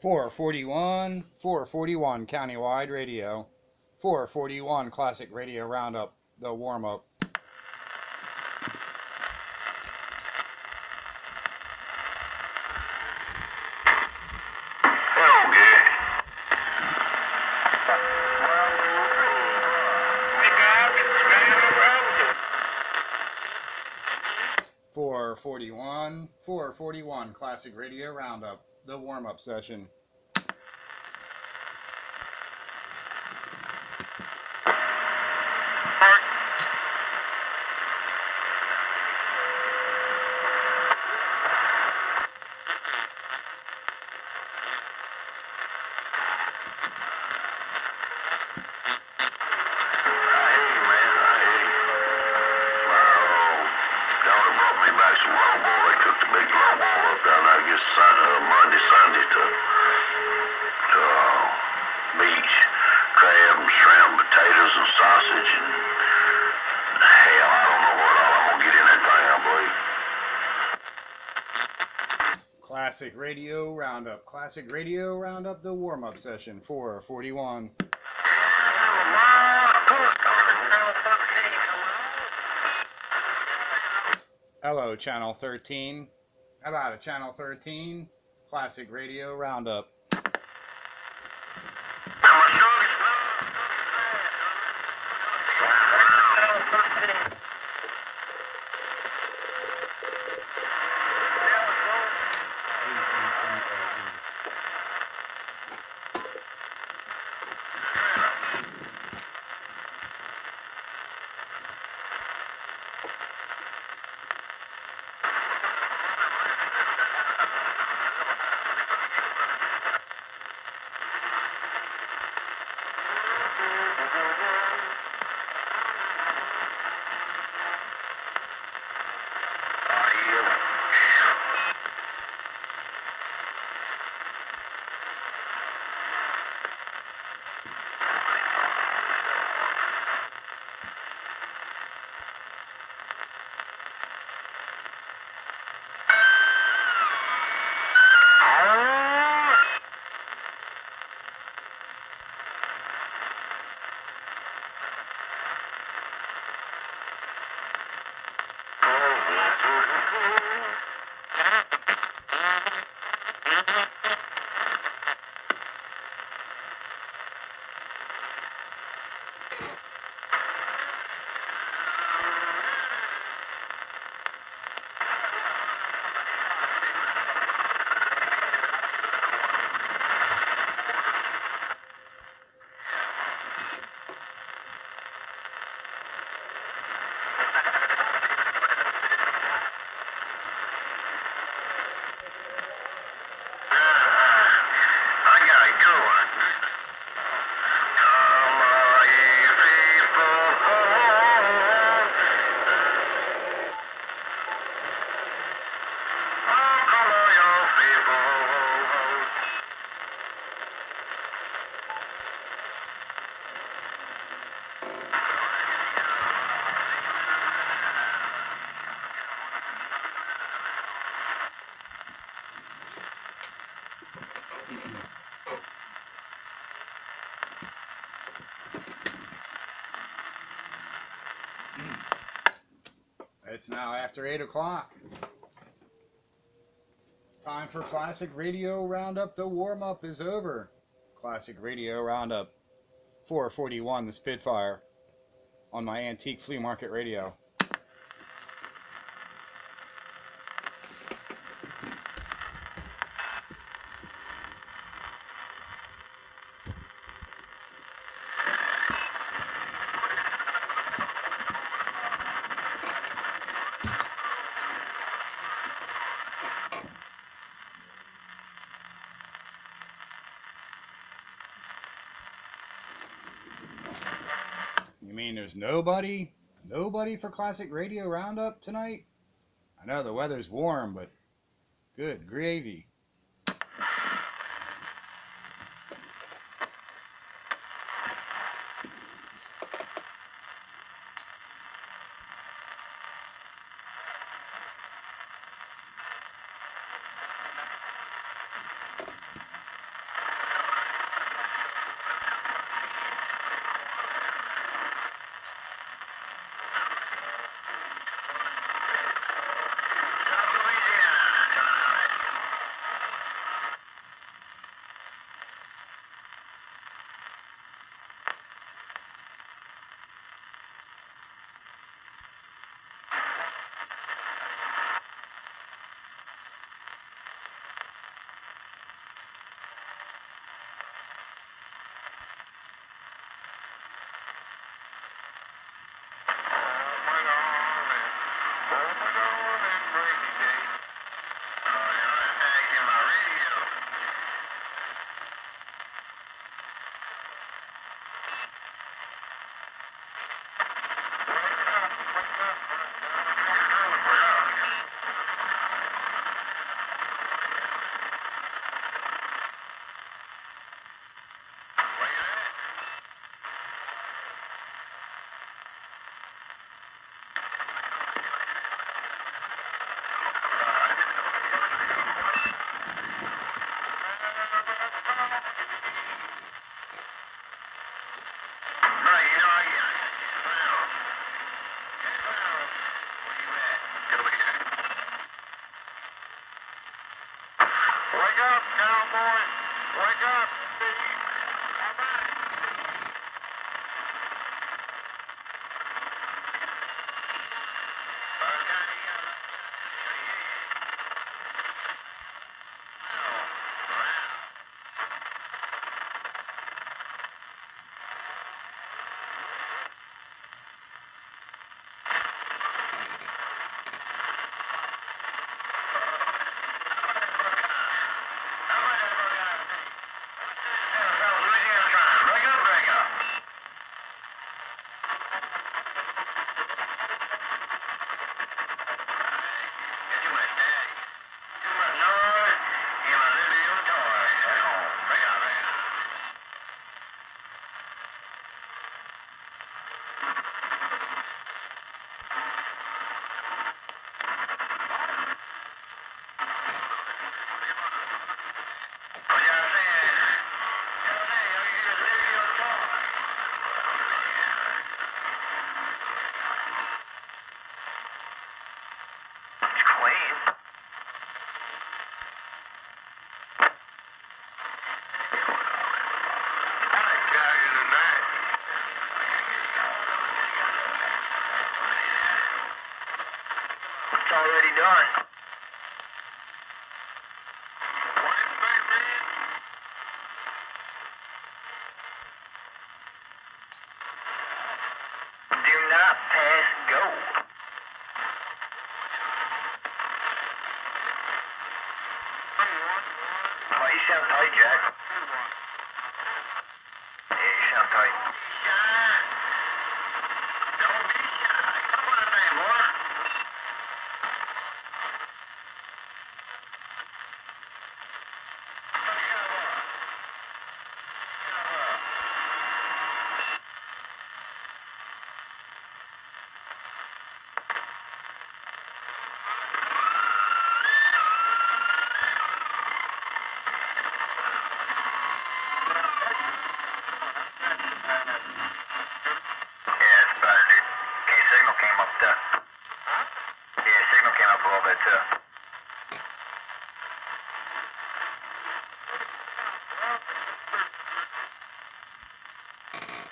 441, 441 countywide radio, 441 classic radio roundup, the warm up. Guys, it's Daniel Robinson. 441, 441 classic radio roundup, the warm up session. Hey, man, hey. My uh, daughter brought me back some lowball. They cooked a big lowball up down there, I guess, Sunday, uh, Monday, Sunday to, to uh, beach, crab and shrimp, potatoes and sausage, and hell, I don't know what all I'm gonna get in that thing, I believe. Classic radio roundup, classic radio roundup, the warm up session. 441. Hello, Channel 13. How about it, Channel 13? Classic radio roundup. It's now after 8 o'clock. Time for Classic Radio Roundup. The warm up is over. Classic Radio Roundup 441, the Spitfire, on my antique flea market radio. You mean there's nobody? Nobody for Classic Radio Roundup tonight? I know the weather's warm, but good gravy. Already done. Do not pass go. Well, you sound tight, Jack. Yeah, you sound tight. Don't be shy. Come on, man, boy. Yeah, it's better, dude. Okay, signal came up there. Yeah, signal came up a little bit too.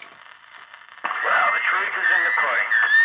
Well, the truth is in the pudding.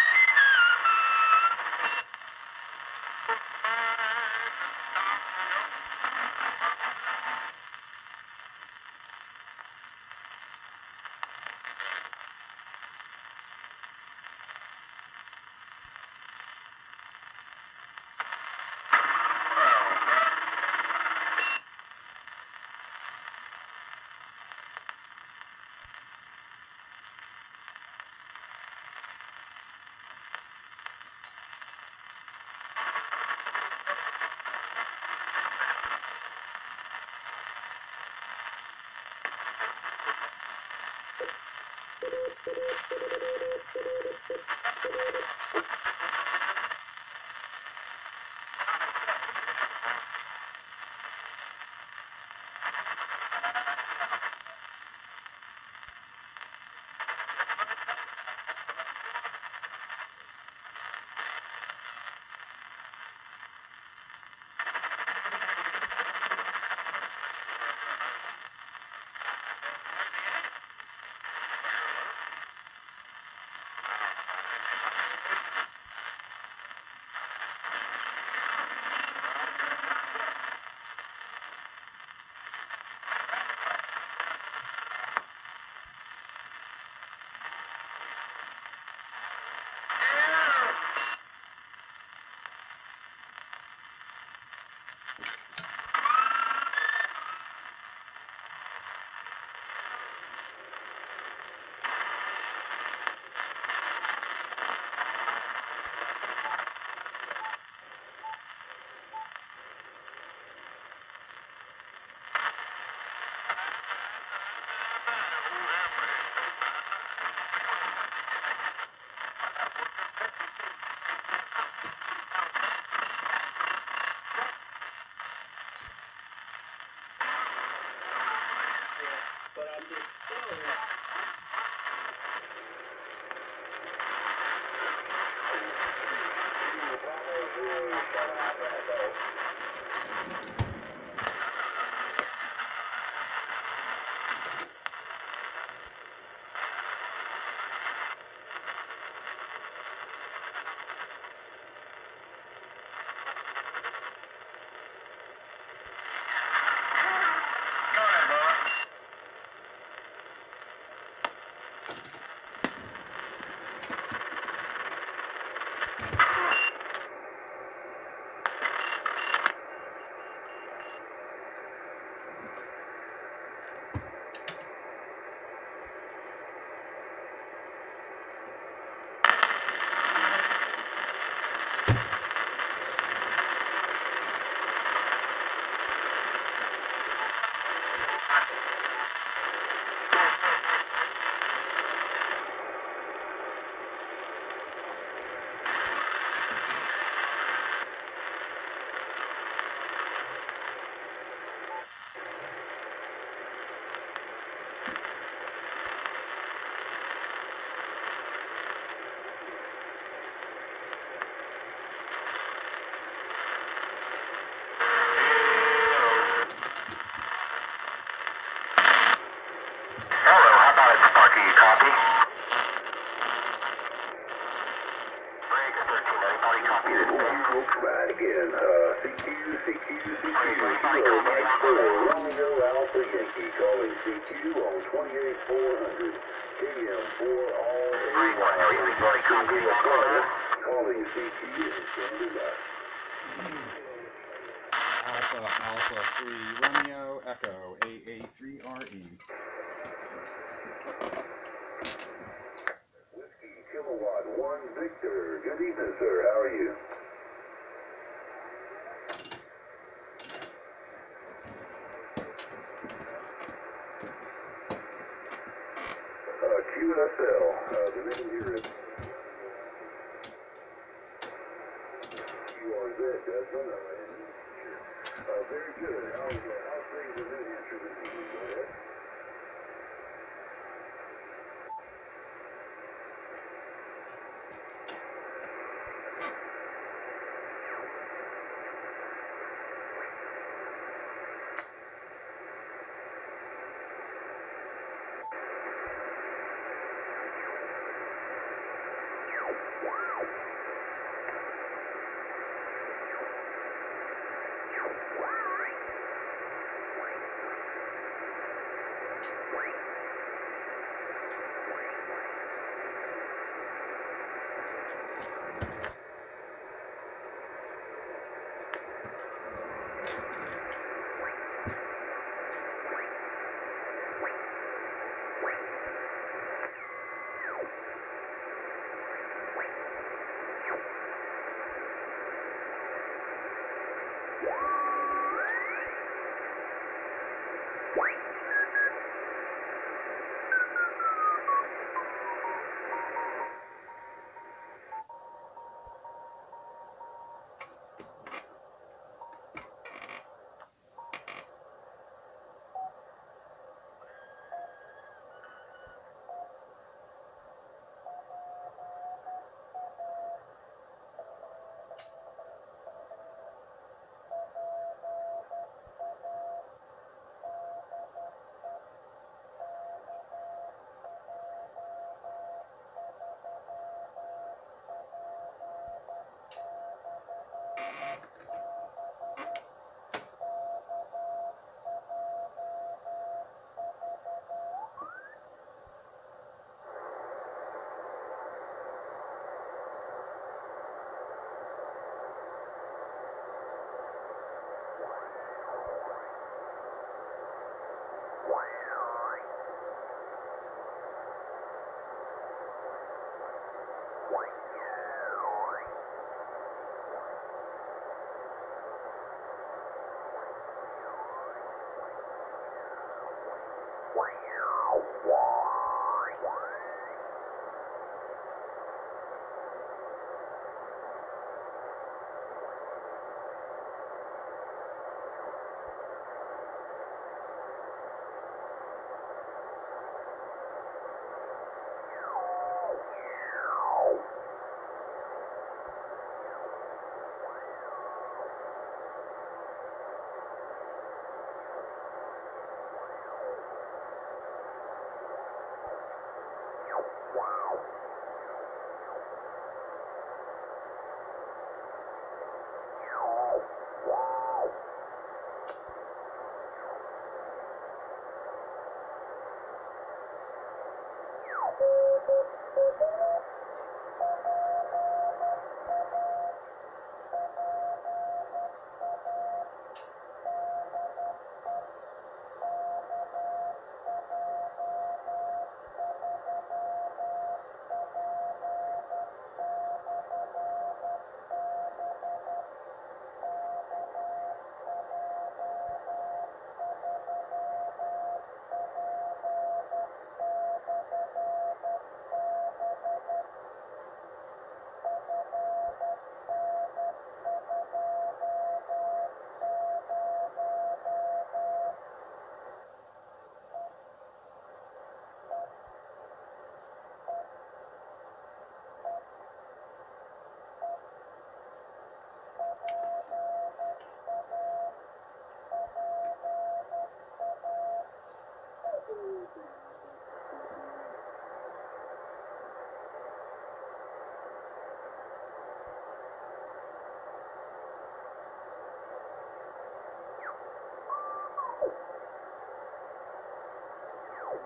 you copy? Breaker 1390, copy this thing. Folks, right again. Uh, CQ, CQ, CQ, Kilo, Mike 4, Romeo, Alpha, Yankee, calling CQ on 28400. KM 4, all day. Right, one, everybody copy this thing. Calling CQ and standing by. Alpha, Alpha 3, Romeo, Echo, AA3RE. Whiskey Kilowatt 1 Victor. Good evening, sir. How are you? Uh. Uh. Uh, very good. How's, how's things in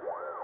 Woo!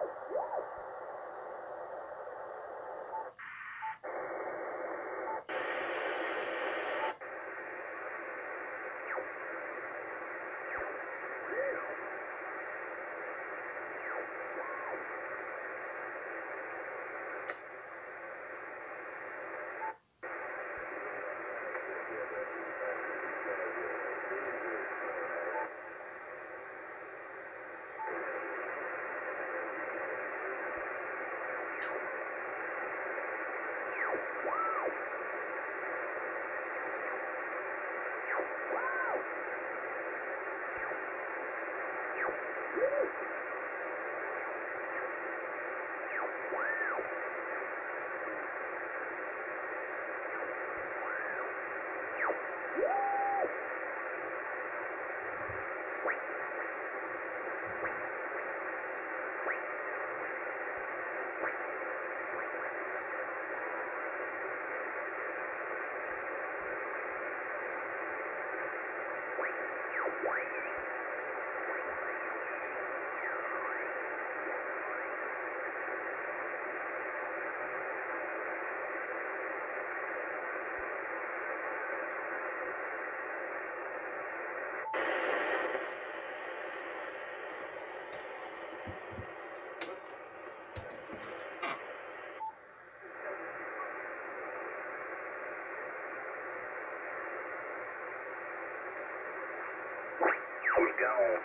He's gone.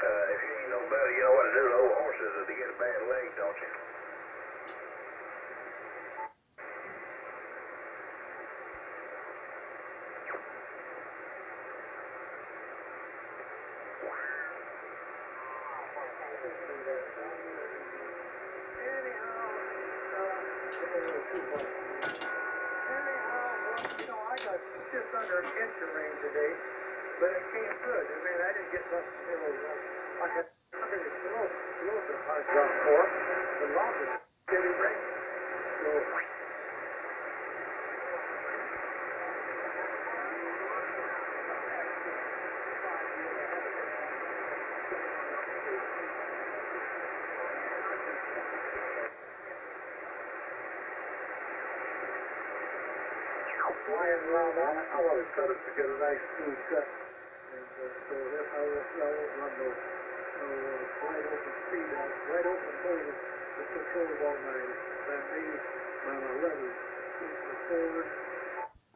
Uh, if you ain't no better, you know what to do to old horses if they get a bad leg, don't you? you know, I got just under an inch of rain today, but it came good. I mean, I didn't get much, know, I had under the slow, slow the hard ground for, the longest steady rain. So, flying around I to cut it to get a nice smooth cut. And that won't, I won't run no uh, wide open speed, uh, wide open motor to control all my, my knees, my, my levers, the forward.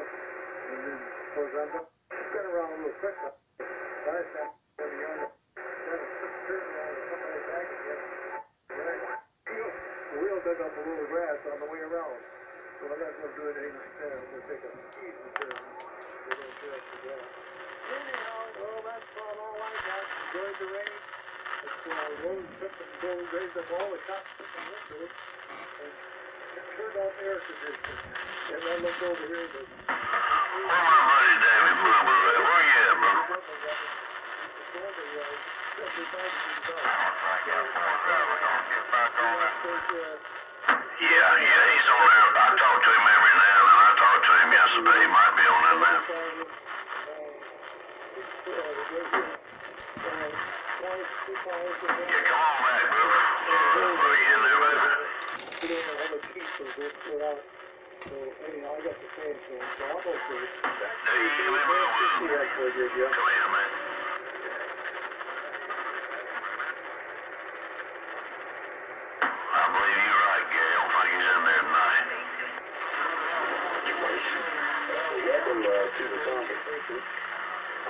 And then, of course, spin around a little quick. Time, when the and the on the that. Enjoyed the rain. It's, uh, road trip and go, raised up all the cops and windows. And turned on air conditioner. And I looked over here, bro? Yeah, yeah, he's on there. I talk to him every now and then. I talked to him yesterday. He might be on there now. Yeah, come on back, bro. Uh, are you in there, baby? So anyhow, I got the same thing, so I'll go first. Davy Blubber. Come here, man. I believe you're right, Gary. I don't think he's in there tonight.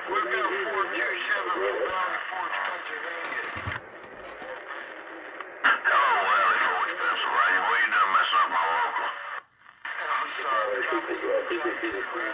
We've got 427 from Valley Forge, Pennsylvania. Hello, Valley Forge, Pennsylvania. What are you doing messing up my local? I'm sorry, Tommy.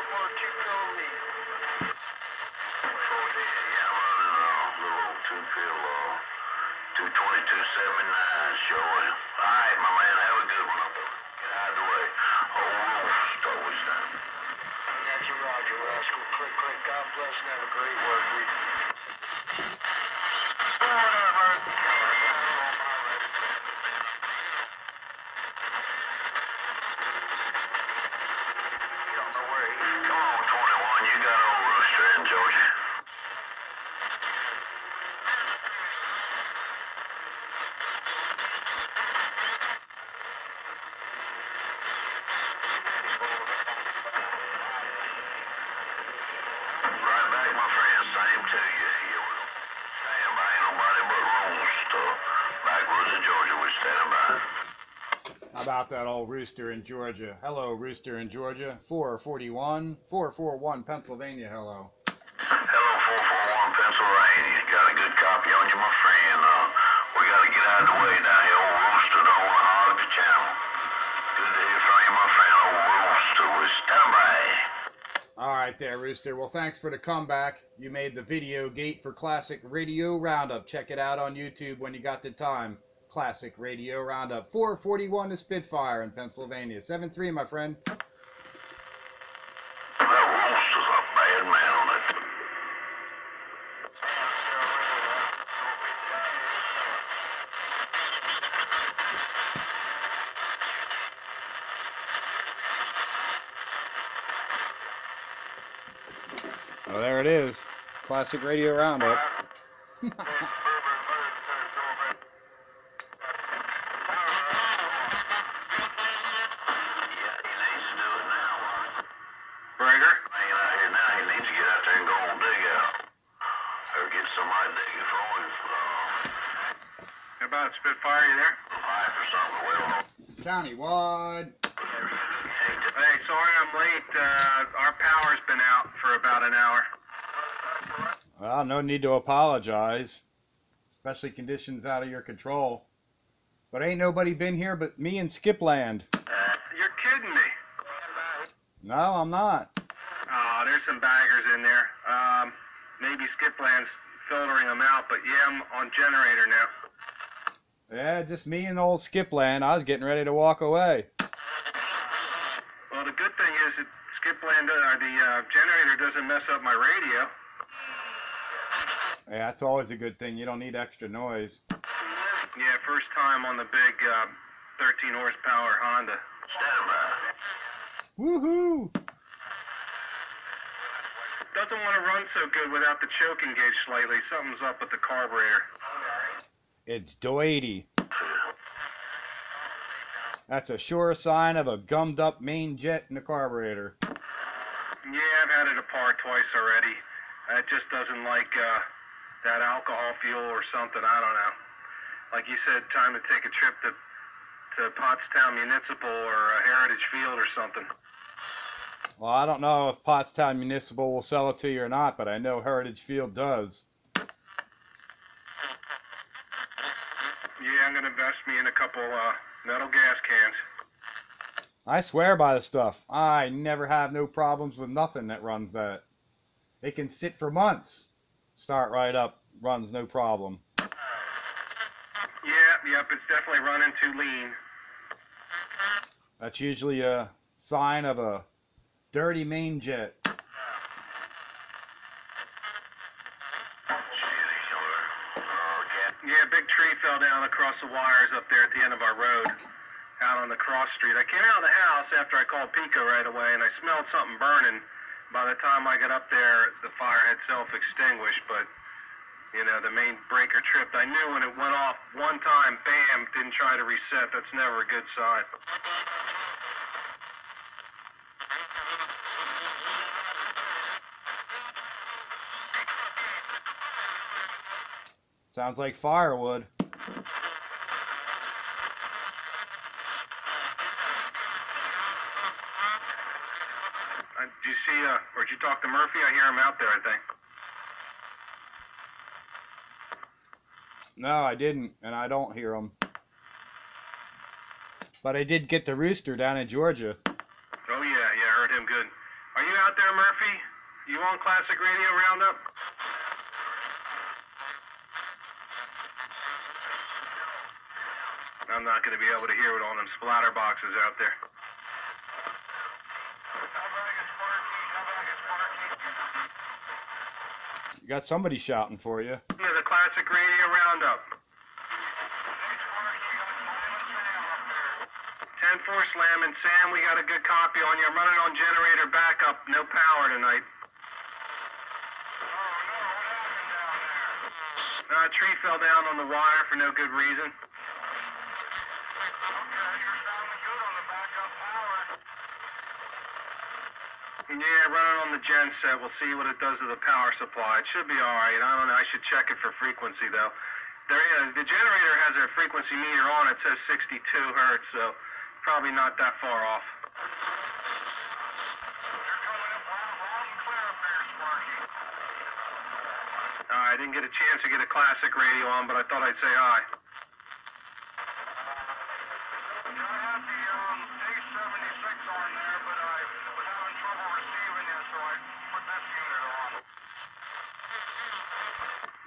279, Shorty. All right, my man, have a good one. Get out of the way. Old start with that. That's your Roger, Rascal. Click, click. God bless and have a great work week. Whatever. That old rooster in Georgia? Hello, rooster in Georgia. 441, 441 Pennsylvania. Hello. Hello, 441 Pennsylvania. Got a good copy on you, my friend. Uh, we got to get out of the way down here. Old Rooster don't want to hog the channel. Good to hear from you, my friend. Old Rooster, we stand by. All right, there, Rooster. Well, thanks for the comeback. You made the video gate for Classic Radio Roundup. Check it out on YouTube when you got the time. Classic Radio Roundup. 441 to Spitfire in Pennsylvania. 7-3, my friend. That Rooster's a bad man. Oh, there it is. Classic Radio Roundup. apologize, especially conditions out of your control. But ain't nobody been here but me and Skipland. You're kidding me. No, I'm not. Oh, there's some baggers in there. Um, maybe Skipland's filtering them out, but yeah, I'm on generator now. Yeah, just me and old Skipland. I was getting ready to walk away. Well, the good thing is that Skipland, uh, the uh, generator doesn't mess up my radio. Yeah, that's always a good thing. You don't need extra noise. Yeah, first time on the big uh, 13 horsepower Honda. Woohoo! Doesn't want to run so good without the choking gauge slightly. Something's up with the carburetor. It's Doady. That's a sure sign of a gummed up main jet in the carburetor. Yeah, I've had it apart twice already. It just doesn't like uh, that alcohol fuel or something. I don't know. Like you said, time to take a trip to to Pottstown Municipal or uh, Heritage Field or something. Well, I don't know if Pottstown Municipal will sell it to you or not, but I know Heritage Field does. Yeah, I'm gonna invest me in a couple uh, metal gas cans. I swear by the stuff. I never have no problems with nothing that runs that. It can sit for months. Start right up, runs no problem. Yeah, yep, it's definitely running too lean. That's usually a sign of a dirty main jet. Shitty killer. Oh, cat. Yeah, big tree fell down across the wires up there at the end of our road, out on the cross street. I came out of the house after I called PECO right away, and I smelled something burning. By the time I got up there, the fire had self-extinguished, but you know, the main breaker tripped. I knew when it went off one time, bam, didn't try to reset. That's never a good sign. Sounds like firewood. Uh, did you see, uh, or did you talk to Murphy? I hear him out there, I think. No, I didn't, and I don't hear them. But I did get the rooster down in Georgia. Oh, yeah, yeah, I heard him good. Are you out there, Murphy? You on Classic Radio Roundup? I'm not going to be able to hear it on them splatter boxes out there. You got somebody shouting for you. Radio Roundup. 10-4 Slam and Sam, we got a good copy on you. I'm running on generator backup, no power tonight. Uh, a tree fell down on the wire for no good reason. Yeah, running on the gen set. We'll see what it does to the power supply. It should be all right. I don't know. I should check it for frequency though. The generator has a frequency meter on it. Says 62 hertz, so probably not that far off. I didn't get a chance to get a classic radio on, but I thought I'd say hi.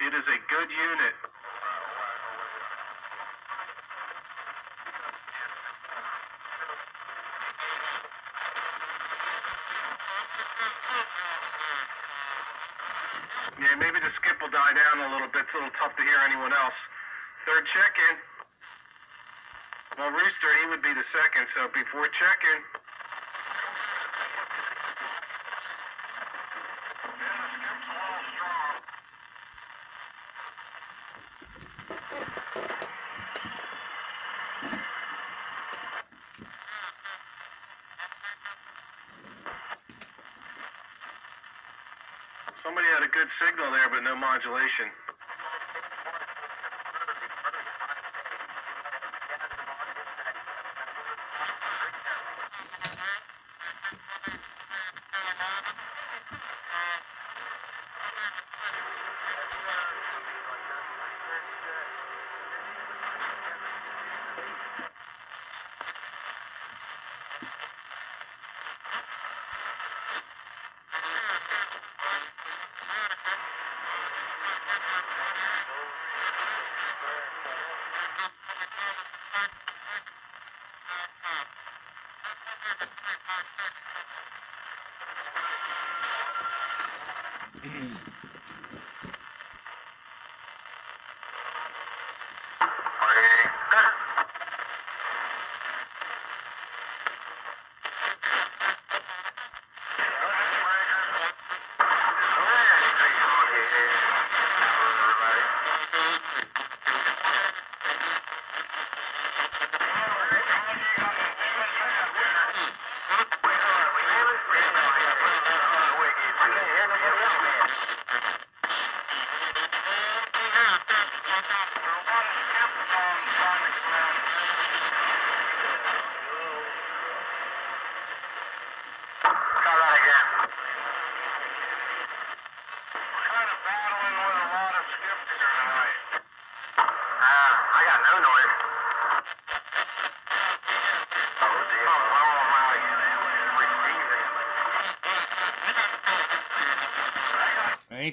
It is a good unit. Yeah, maybe the skip will die down a little bit. It's a little tough to hear anyone else. Third check-in. Well, Rooster, he would be the second, so before check-in. Somebody had a good signal there, but no modulation.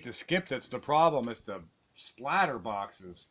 hate to skip that's the problem. It's the splatter boxes.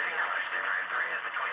Well,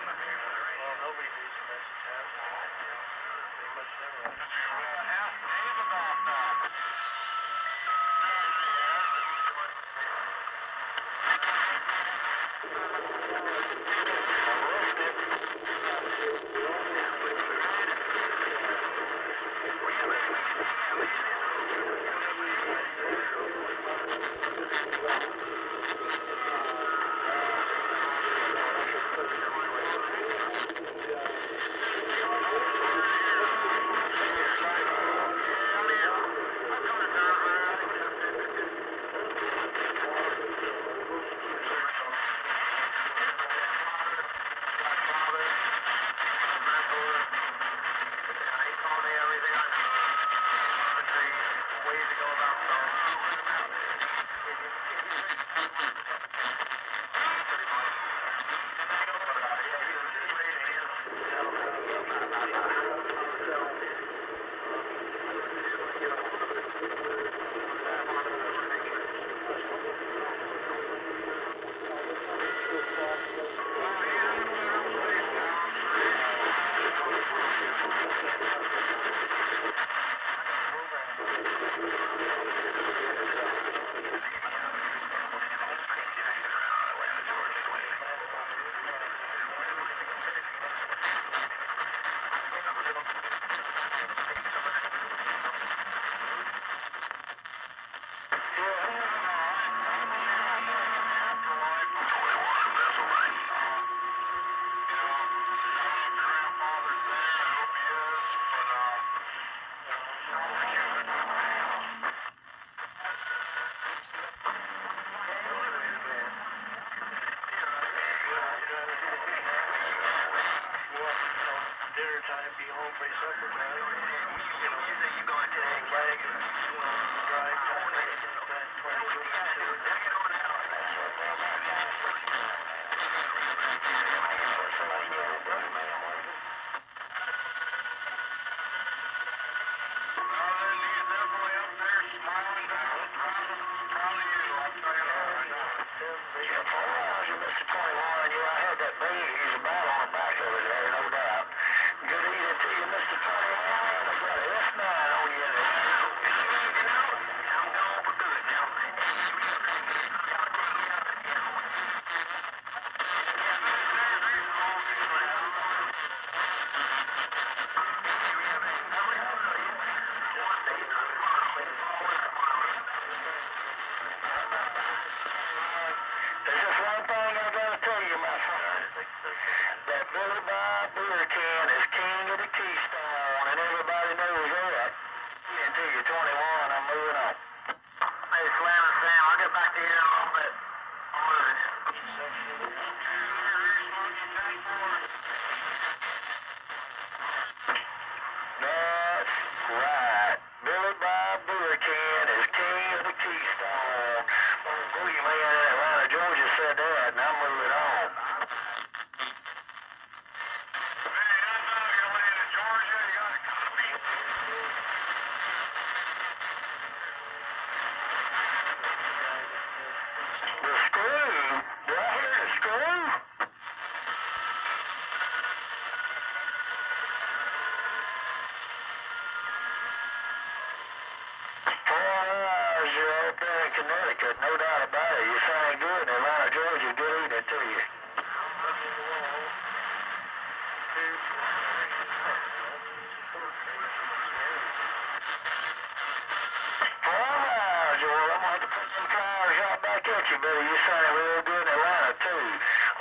you, buddy. You sounded real good in Atlanta, too.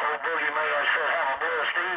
Old Boogie Man said, have a boy, Steve.